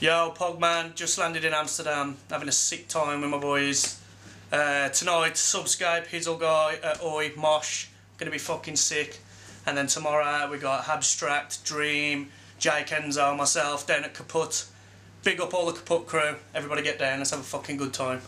Yo, Pogman, just landed in Amsterdam, having a sick time with my boys. Uh, tonight, Subscape, Hizzle Guy, uh, Oi, Mosh, gonna be fucking sick. And then tomorrow we got Abstract, Dream, Jake Enzo, myself down at Kaputt. Big up all the Kaputt crew. Everybody get down, let's have a fucking good time.